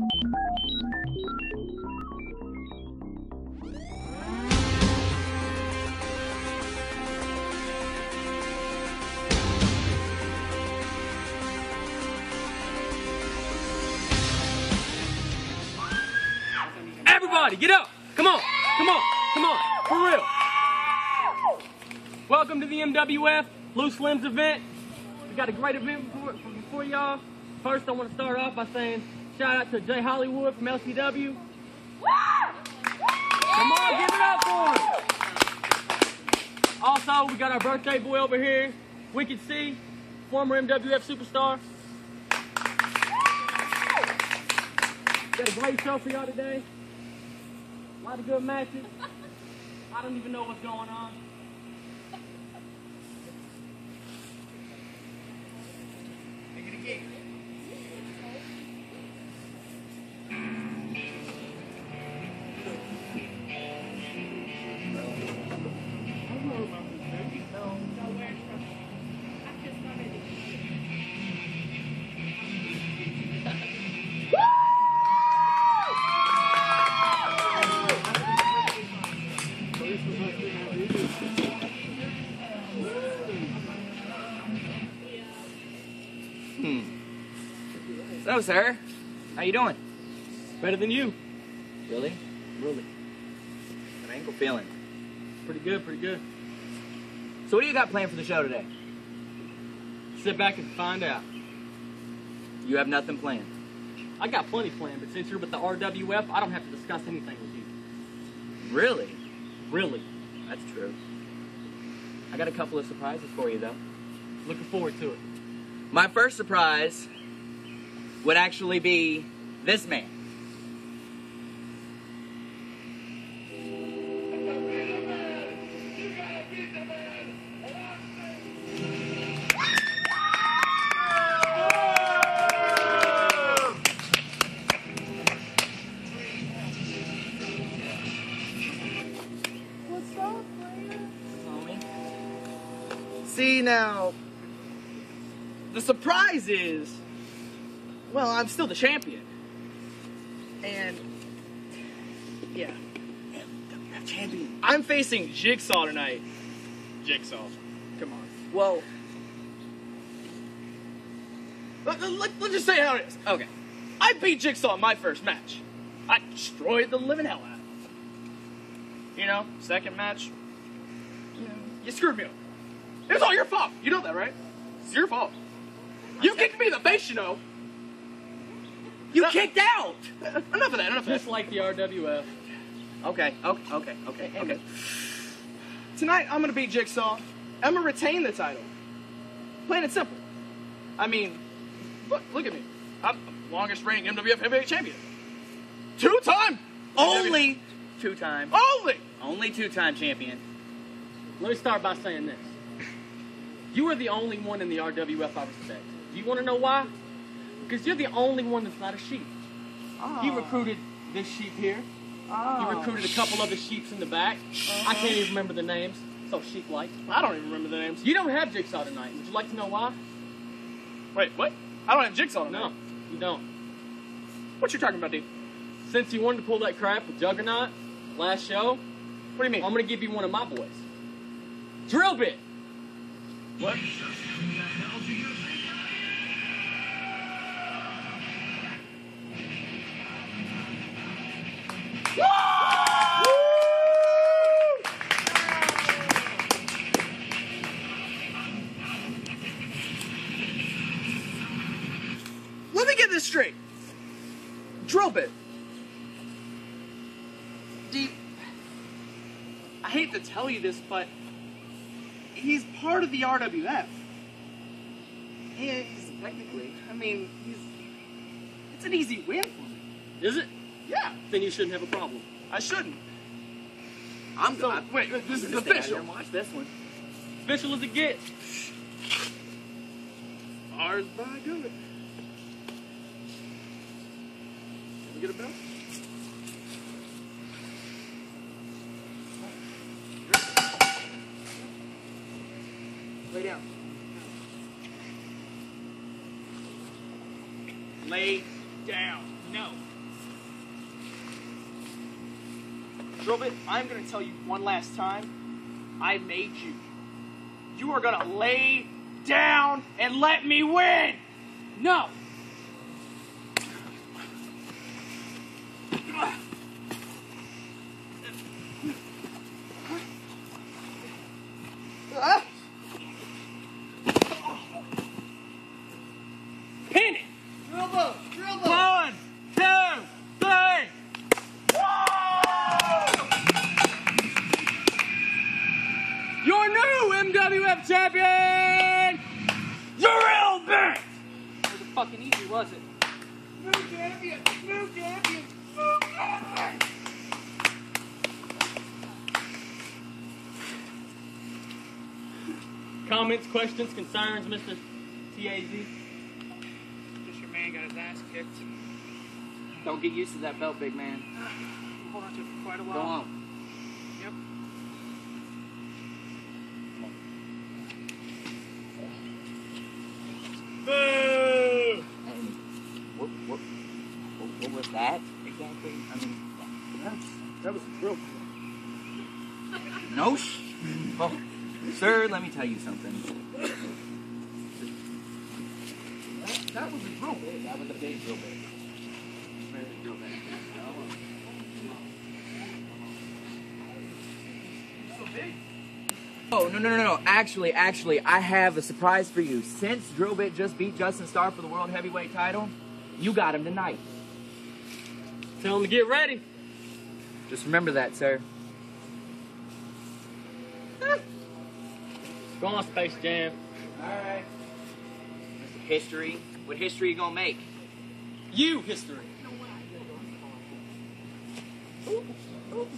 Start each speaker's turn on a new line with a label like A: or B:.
A: Everybody, get up! Come on, come on, come on, for real. Welcome to the MWF Loose Limbs event. We got a great event for, for y'all. First, I want to start off by saying shout out to Jay Hollywood from LCW. Come on, give it up for him. Also, we got our birthday boy over here, Wicked C, former MWF superstar. Got a great show for y'all today. A lot of good matches. I don't even know what's going on.
B: So, sir, how you doing?
A: Better than you.
B: Really?
A: Really.
B: An ankle feeling.
A: Pretty good, pretty good.
B: So, what do you got planned for the show today?
A: Sit back and find out.
B: You have nothing planned.
A: I got plenty planned, but since you're with the RWF, I don't have to discuss anything with you.
B: Really?
A: Really.
B: That's true. I got a couple of surprises for you, though.
A: Looking forward to it.
B: My first surprise would actually be this man. See now, the surprise is, well, I'm still the champion. And, yeah, MWF champion.
C: I'm facing Jigsaw tonight. Jigsaw. Come on.
B: Well,
C: Let, let, let's just say how it is. Okay. I beat Jigsaw in my first match. I destroyed the living hell out of him. You know, second match, you, know, you screwed me up. It was all your fault. You know that, right? It's your fault. You kicked me in the face, you know.
B: You
C: No.
B: kicked out.
C: Enough of that, enough of that.
A: Just like the RWF.
B: Oh, okay, okay, okay, okay,
C: Okay. Tonight, I'm gonna beat Jigsaw. I'm gonna retain the title. Plain and simple. I mean, look, look at me. I'm the longest reigning MWF heavyweight champion. Two time.
B: Only two time.
C: Only.
B: Only two time champion.
A: Let me start by saying this. You are the only one in the RWF I respect. Do you want to know why? Because you're the only one that's not a sheep. He oh. recruited this sheep here. He oh. recruited a couple other sheeps in the back. I can't even remember the names. So sheep-like.
C: I don't even remember the names.
A: You don't have Jigsaw tonight. Would you like to know why?
C: Wait, what? I don't have Jigsaw tonight.
A: No, you don't.
C: What you talking about, dude?
A: Since you wanted to pull that crap with Juggernaut last show,
C: What do you mean?
A: I'm gonna give you one of my boys. Drill bit.
C: what? This straight. Drill bit. Deep. I hate to tell you this, but he's part of the RWF. Yeah, he's technically. I mean, he's. It's an easy win for me.
A: Is it?
C: Yeah,
A: Then you shouldn't have a problem.
C: I shouldn't.
B: I'm
C: So
B: I'm-
C: wait, this is
B: here
C: official.
B: and Watch this one.
A: Official as it gets.
C: Ours by good. You get a bill?
B: Lay down.
C: Lay down. No. Drillbit, I'm going to tell you one last time. I made you. You are going to lay down and let me win.
A: No. Pin it.
C: Drillbit, Drillbit. One, two, three.
A: Your new MWF champion, Drill Bit.
C: Wasn't fucking easy, was it? New champion, new champion.
A: Comments, questions, concerns, Mr. TAZ?
C: Just your man got his ass kicked.
B: Don't get used to that belt, big man.
C: Hold on to it for quite a while.
B: Go on.
C: Yep. Boo!
B: And what, what, what, what was that exactly? I mean,
C: That was real.
B: no sh. Oh, sir, let me tell you something.
C: That was a drill bit.
B: That was a big drill bit.
C: Big.
B: Oh, no, no, no, no. Actually, actually, I have a surprise for you. Since Drillbit just beat Justin Starr for the World Heavyweight title, you got him tonight.
A: Tell him to get ready.
B: Just remember that, sir.
A: Go on, Space Jam.
B: Alright. History. What history you gonna make?
A: You history. Ooh, ooh.